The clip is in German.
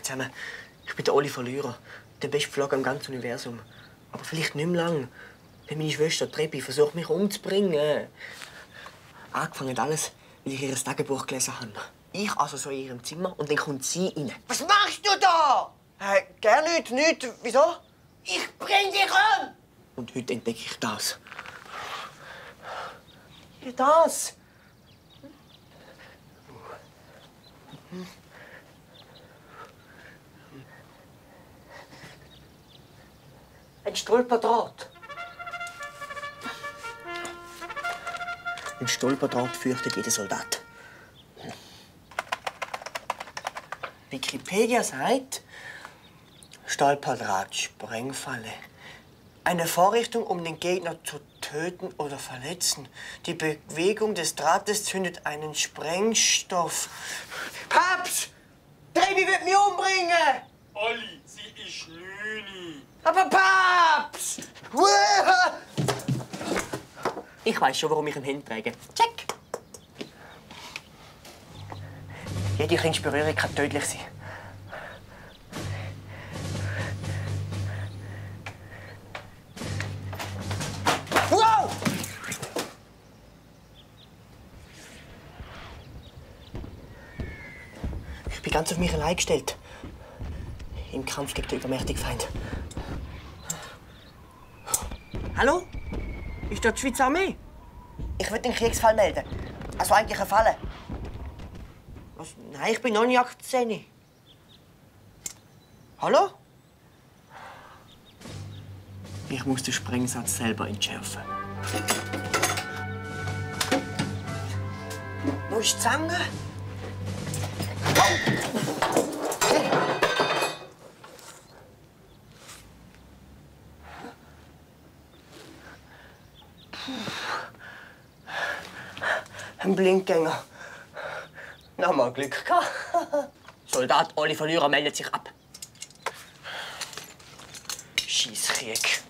zusammen. Ich bin der Oli Verlierer. Der beste Vlogger im ganzen Universum. Aber vielleicht nicht mehr lang. Wenn meine Schwester Treppe versucht, mich umzubringen. Angefangen alles, weil ich ihr Tagebuch gelesen habe. Ich also so in ihrem Zimmer und dann kommt sie rein. Was machst du da? Äh, gar nicht, nicht. Wieso? Ich bring dich um! Und heute entdecke ich das. Ja, das. Ein Stolperdraht. Ein Stolperdraht fürchtet jeder Soldat. Wikipedia sagt, Stolperdraht, Sprengfalle. Eine Vorrichtung, um den Gegner zu töten oder verletzen. Die Bewegung des Drahtes zündet einen Sprengstoff. Paps! Trevi wird mich umbringen! Olli, sie ist nüni. Aber Paps! Uah! Ich weiß schon, warum ich ein Hemd trage. Check! Jede kleinste Berührung kann tödlich sein. Wow! Ich bin ganz auf mich allein gestellt. Im Kampf gegen den übermächtigen Feind. Hallo? Ist das die Schweizer Armee? Ich will den Kriegsfall melden. Also eigentlich ein Falle. Was? Nein, ich bin noch nicht 18. Hallo? Ich muss den Sprengsatz selber entschärfen. Wo ist die Zange? Ein Blindgänger. Na, mal Glück gehabt. Soldat Oli Verlierer meldet sich ab. Schießkrieg.